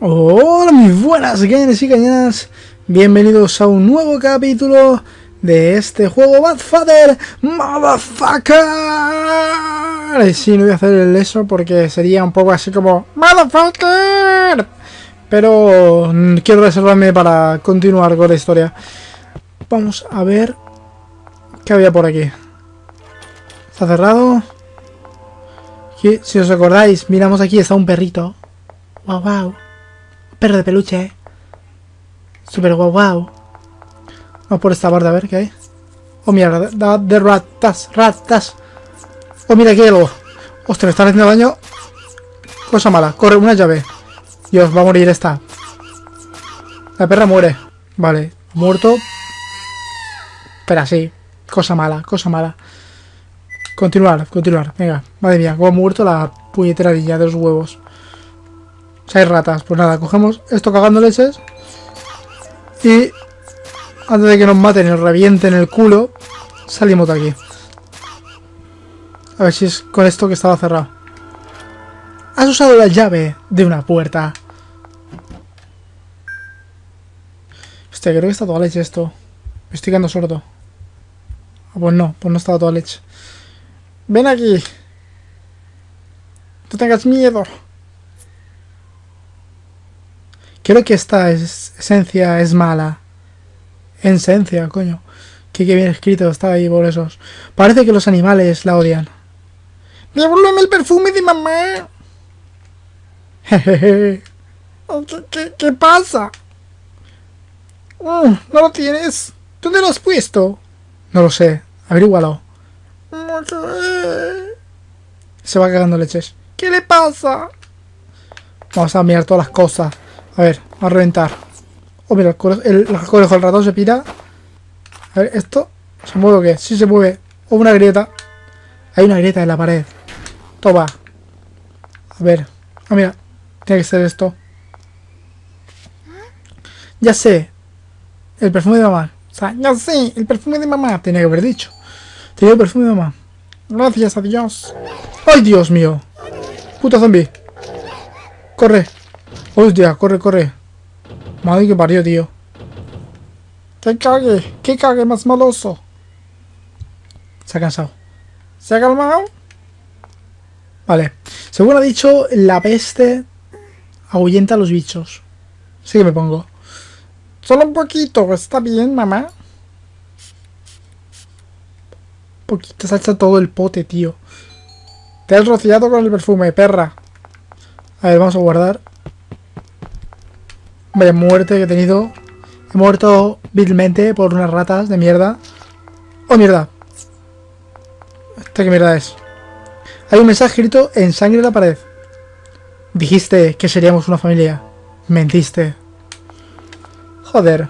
Hola, muy buenas cañones y cañonas. Bienvenidos a un nuevo capítulo de este juego Badfather Motherfucker. Sí, no voy a hacer el eso porque sería un poco así como Motherfucker. Pero mm, quiero reservarme para continuar con la historia. Vamos a ver qué había por aquí. Está cerrado. Si os acordáis, miramos aquí, está un perrito. Wow, wow. Perro de peluche, eh. Super guau guau. Vamos por esta barda a ver qué hay. Oh, mira, de, ratas, ratas. Oh, mira, aquí hay algo. Hostia, me están haciendo daño. Cosa mala. Corre, una llave. Dios, va a morir esta. La perra muere. Vale, muerto. Espera, sí. Cosa mala, cosa mala. Continuar, continuar. Venga, madre mía, como ha muerto la puñetera de los huevos. Hay ratas. Pues nada, cogemos esto cagando leches. Y antes de que nos maten y nos revienten el culo, salimos de aquí. A ver si es con esto que estaba cerrado. Has usado la llave de una puerta. Hostia, creo que está toda leche esto. Me estoy quedando sordo. Ah, pues no, pues no está toda leche. Ven aquí. No tengas miedo. Creo que esta es, esencia es mala. Esencia, coño. Que, bien escrito está ahí por esos. Parece que los animales la odian. ¡Devuélveme el perfume de mamá! Jejeje. ¿Qué, qué, pasa? No lo tienes. ¿Dónde lo has puesto? No lo sé. Averígualo. Se va cagando leches. ¿Qué le pasa? Vamos a mirar todas las cosas. A ver, a reventar. Oh, mira, el, conejo, el, ratón se pira. A ver, ¿esto? ¿Se mueve o qué? Sí se mueve. Oh, una grieta. Hay una grieta en la pared. Toma. A ver. Ah, mira. Tiene que ser esto. Ya sé. El perfume de mamá. O sea, ya sé. El perfume de mamá. Tenía que haber dicho. Tenía el perfume de mamá. Gracias a Dios. ¡Ay, Dios mío! Puto zombie. Corre. Hostia, corre, corre. Madre que parió, tío. ¡Que cague! ¡Que cague más maloso! Se ha cansado. ¿Se ha calmado? Vale. Según ha dicho, la peste ahuyenta a los bichos. Sí que me pongo. Solo un poquito. ¿Está bien, mamá? poquito salsa todo el pote, tío. Te has rociado con el perfume, perra. A ver, vamos a guardar. Vaya muerte que he tenido. He muerto vilmente por unas ratas de mierda. ¡Oh, mierda! ¿Esta qué mierda es? Hay un mensaje escrito en sangre en la pared. Dijiste que seríamos una familia. Mentiste. Joder.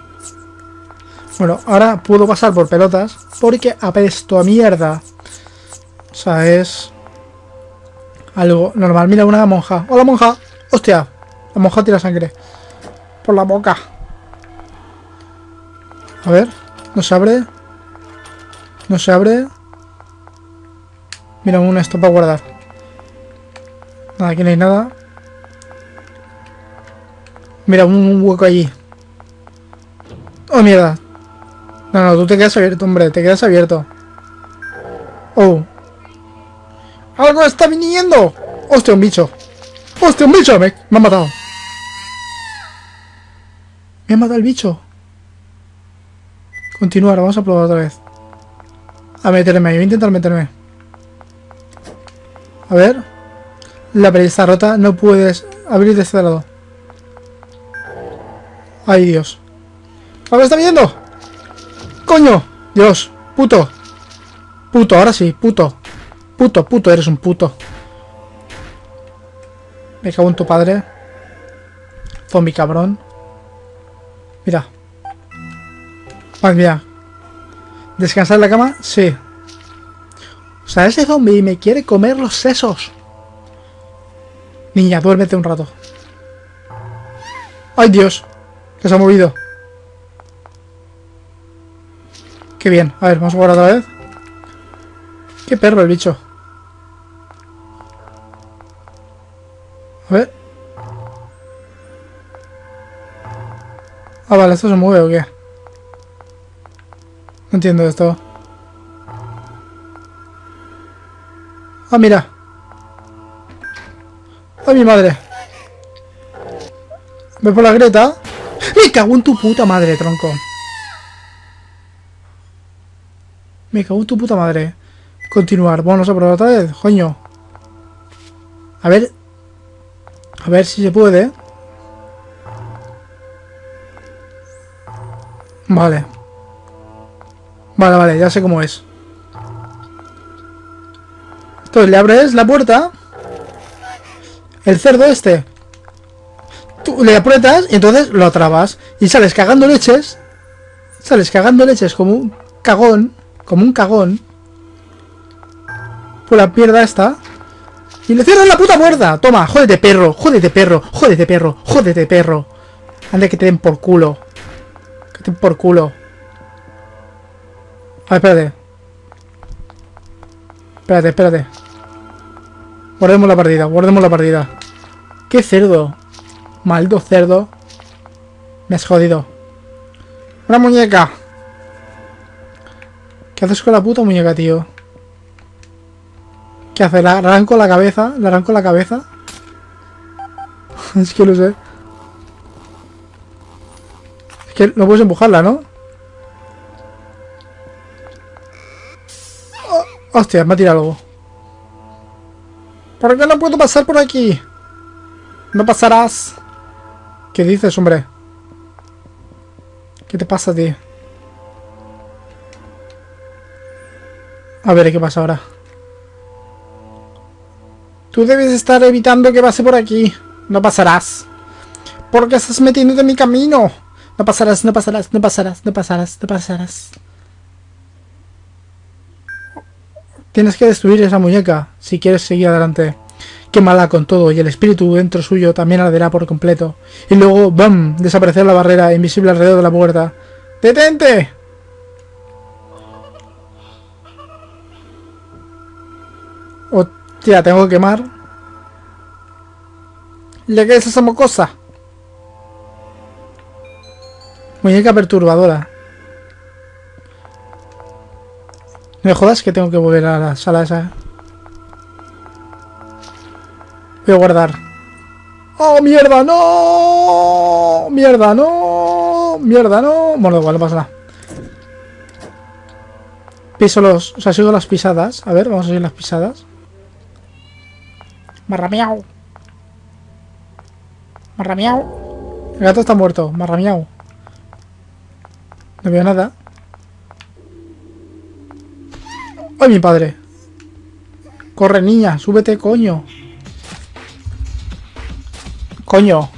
Bueno, ahora puedo pasar por pelotas porque apesto a mierda. O sea, es... Algo normal. Mira, una monja. ¡Hola, monja! ¡Hostia! La monja tira sangre por la boca. A ver, no se abre. No se abre. Mira, un esto para guardar. Nada, aquí no hay nada. Mira, un hueco allí. Oh, mierda. No, no, tú te quedas abierto, hombre. Te quedas abierto. Oh. ¡Algo está viniendo! ¡Hostia, un bicho! ¡Hostia, un bicho! me ha matado. Me ha matado el bicho. Continuar, vamos a probar otra vez. A meterme, voy a intentar meterme. A ver. La pared está rota, no puedes abrir de este lado. Ay, Dios. ¡A está viendo! ¡Coño! Dios, puto. Puto, ahora sí, puto. Puto, puto, eres un puto. Me cago en tu padre. Zombie cabrón. Mira. Madre mía. ¿Descansar en la cama? Sí. O sea, ese zombie me quiere comer los sesos. Niña, duérmete un rato. ¡Ay, Dios! Que se ha movido. Qué bien. A ver, vamos a jugar otra vez. Qué perro el bicho. Ah, vale, ¿esto se mueve o qué? No entiendo esto. Ah, mira. ¡Ay, mi madre! ¿Ves por la grieta? ¡Me cago en tu puta madre, tronco! Me cago en tu puta madre. Continuar. Vamos a probar otra vez, coño. A ver. A ver si se puede. Vale. Vale, vale, ya sé cómo es. Entonces le abres la puerta. El cerdo este. Tú le aprietas y entonces lo trabas. Y sales cagando leches. Sales cagando leches como un cagón. Como un cagón. Por la pierda esta. Y le cierras la puta puerta. Toma, jódete perro, jódete perro, jódete perro, jódete perro. Ande que te den por culo. Por culo. A ver, espérate. Espérate, espérate. Guardemos la partida, guardemos la partida. ¡Qué cerdo! Maldo cerdo. Me has jodido. Una muñeca. ¿Qué haces con la puta muñeca, tío? ¿Qué hace? ¿Le arranco la cabeza? ¿Le arranco la cabeza? es que no sé. No puedes empujarla, ¿no? Oh, hostia, me ha tirado algo. ¿Por qué no puedo pasar por aquí? No pasarás. ¿Qué dices, hombre? ¿Qué te pasa, tío? A ver, ¿qué pasa ahora? Tú debes estar evitando que pase por aquí. No pasarás. Porque estás metiéndote en mi camino. No pasarás, no pasarás, no pasarás, no pasarás, no pasarás. Tienes que destruir esa muñeca si quieres seguir adelante. Quémala con todo y el espíritu dentro suyo también arderá por completo. Y luego, ¡bam! Desaparecer la barrera invisible alrededor de la puerta. ¡Detente! Hostia, tengo que quemar. ¿Le qué es esa mocosa? Muñeca perturbadora. No me jodas que tengo que volver a la sala esa. Voy a guardar. ¡Oh, mierda! ¡No! ¡Mierda, no! ¡Mierda, no! Bueno, igual, no pasa nada. Piso los... O sea, sigo las pisadas. A ver, vamos a seguir las pisadas. Marramiau. Marramiau. El gato está muerto. Marramiau. No veo nada. ¡Ay, mi padre! Corre, niña. Súbete, coño. Coño.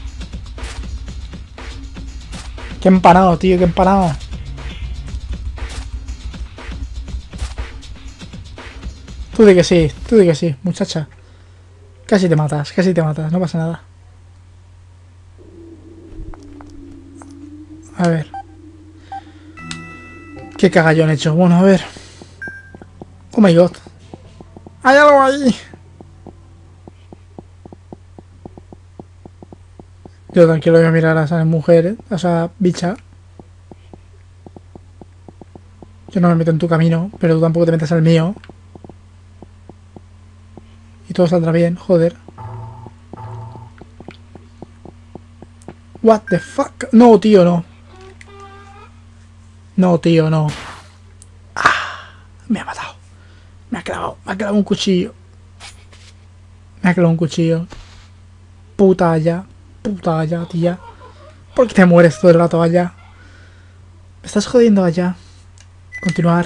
Qué empanado, tío. Qué empanado. Tú di que sí. Tú di que sí, muchacha. Casi te matas, casi te matas, no pasa nada. A ver. Qué cagallón he hecho. Bueno, a ver. Oh my god. Hay algo ahí. Yo tranquilo voy a mirar a esas mujeres, a esa bicha. Yo no me meto en tu camino, pero tú tampoco te metes al mío. Y todo saldrá bien, joder. What the fuck? No, tío, no. No, tío, no. Ah, me ha matado. Me ha clavado, me ha clavado un cuchillo. Me ha clavado un cuchillo. Puta ya. Puta ya, tía. ¿Por qué te mueres todo el rato allá? Me estás jodiendo allá. Continuar.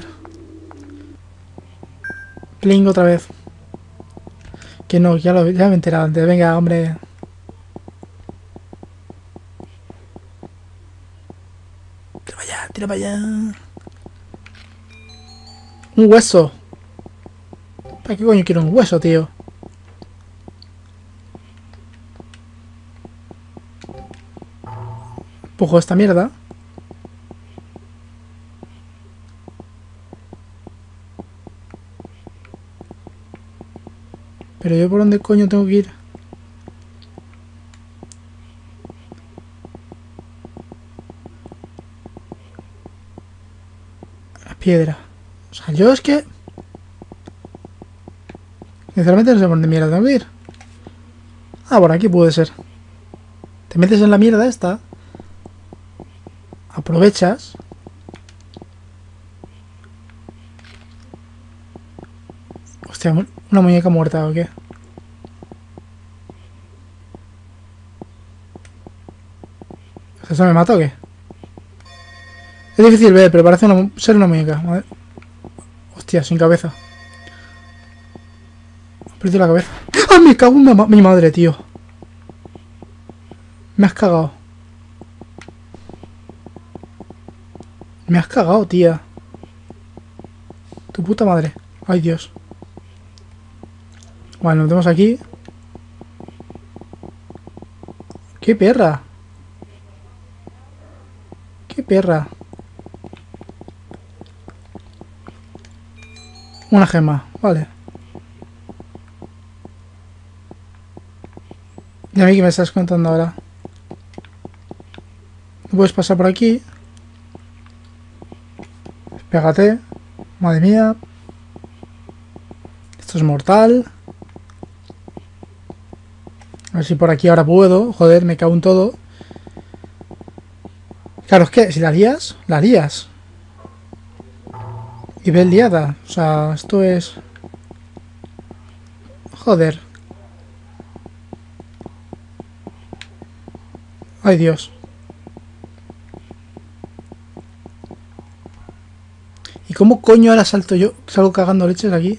Pling otra vez. Que no, ya, lo, ya me he enterado antes. Venga, hombre. Tira para tira para allá. Un hueso. ¿Para qué coño quiero un hueso, tío? Pujo esta mierda. Pero yo por dónde coño tengo que ir. Piedra. O sea, yo es que... Sinceramente no sé por dónde mierda tengo que ir. Ah, por aquí puede ser. Te metes en la mierda esta. Aprovechas. Hostia, una muñeca muerta o qué. ¿Eso me mata o qué? Es difícil ver, pero parece ser una muñeca. Hostia, sin cabeza. He perdido la cabeza. ¡Ah, me cago en mi madre, tío! Me has cagado. Me has cagado, tía. Tu puta madre. Ay, Dios. Bueno, nos vemos aquí. ¡Qué perra! ¡Qué perra! Una gema, vale. ¿Y a mí qué me estás contando ahora? puedes pasar por aquí. Pégate. Madre mía. Esto es mortal. A ver si por aquí ahora puedo. Joder, me cago en todo. Claro, es que si la lías, la lías. Y ve. O sea, esto es... Joder. Ay, Dios. ¿Y cómo coño ahora salto yo? Salgo cagando leches aquí.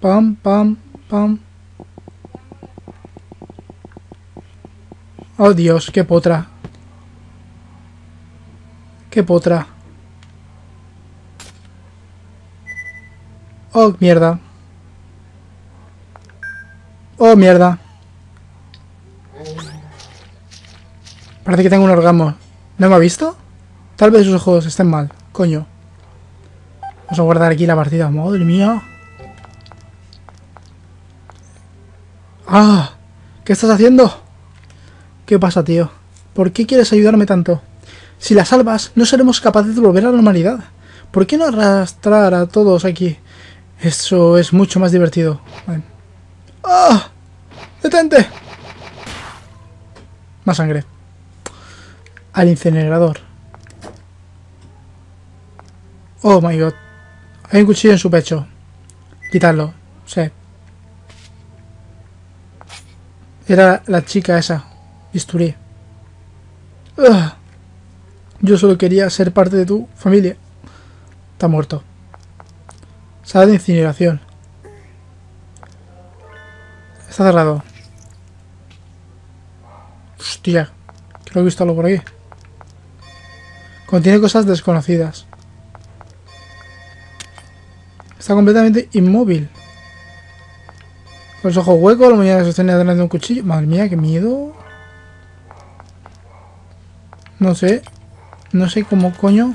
Pam, pam, pam. Oh Dios, qué potra. Qué potra. Oh, mierda. Oh, mierda. Parece que tengo un orgasmo. ¿No me ha visto? Tal vez sus ojos estén mal. Coño. Vamos a guardar aquí la partida. Madre mía. ¡Ah! ¿Qué estás haciendo? ¿Qué pasa, tío? ¿Por qué quieres ayudarme tanto? Si la salvas, no seremos capaces de volver a la normalidad. ¿Por qué no arrastrar a todos aquí? Eso es mucho más divertido. ¡Ah! ¡Detente! Más sangre. Al incinerador. Oh my god. Hay un cuchillo en su pecho. Quitarlo. Sí. Era la chica esa. Bisturí. Yo solo quería ser parte de tu familia. Está muerto. Sala de incineración. Está cerrado. Hostia. Creo que he visto algo por ahí. Contiene cosas desconocidas. Está completamente inmóvil. Con los ojos huecos, la muñeca sostiene detrás de un cuchillo. Madre mía, qué miedo. No sé. No sé cómo coño.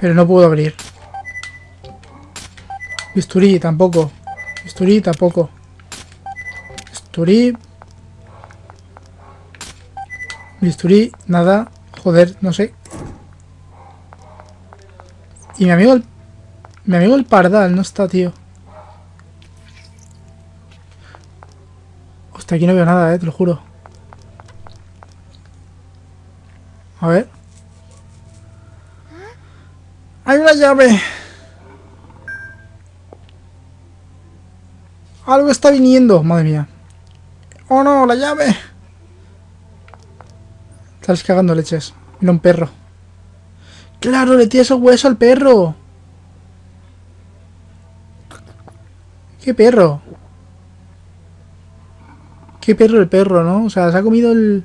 Pero no puedo abrir. Bisturí, tampoco. Bisturí, tampoco. Bisturí. Bisturí, nada. Joder, no sé. Y mi amigo el mi amigo el pardal no está, tío. Hostia, aquí no veo nada, eh, te lo juro. A ver. ¡Hay una llave! Algo está viniendo, madre mía. ¡Oh no, la llave! Estás cagando leches. Mira un perro. ¡Claro, le tienes el hueso al perro! ¿Qué perro? ¿Qué perro el perro, no? O sea, se ha comido el...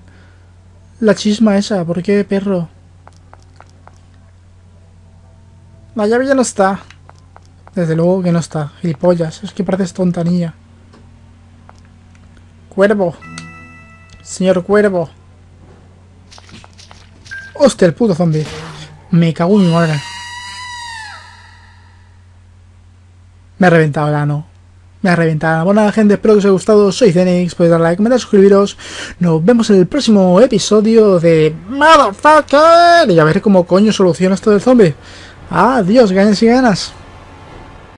La chisma esa. ¿Por qué perro? La llave ya no está. Desde luego que no está. Gilipollas. Es que pareces tontanilla. Cuervo. Señor cuervo. Hostia, el puto zombie. Me cago en mi madre. Me ha reventado el ano. me ha reventado. Bueno, gente, espero que os haya gustado. Soy Zenix, podéis darle like, comentar, suscribiros. Nos vemos en el próximo episodio de Motherfucker. Y a ver cómo coño soluciona esto del zombie. Adiós, ganas y ganas.